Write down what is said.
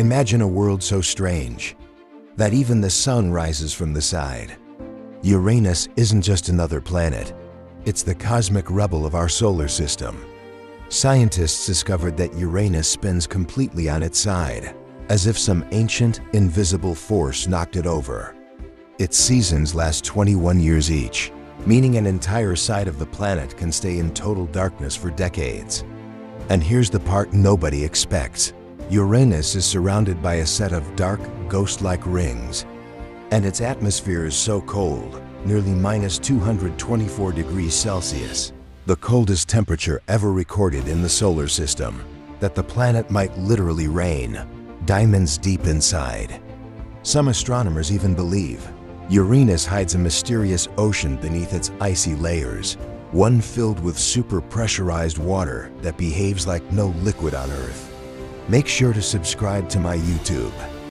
Imagine a world so strange that even the sun rises from the side. Uranus isn't just another planet, it's the cosmic rebel of our solar system. Scientists discovered that Uranus spins completely on its side, as if some ancient, invisible force knocked it over. Its seasons last 21 years each, meaning an entire side of the planet can stay in total darkness for decades. And here's the part nobody expects. Uranus is surrounded by a set of dark, ghost-like rings, and its atmosphere is so cold, nearly minus 224 degrees Celsius, the coldest temperature ever recorded in the solar system, that the planet might literally rain, diamonds deep inside. Some astronomers even believe Uranus hides a mysterious ocean beneath its icy layers, one filled with super pressurized water that behaves like no liquid on Earth. Make sure to subscribe to my YouTube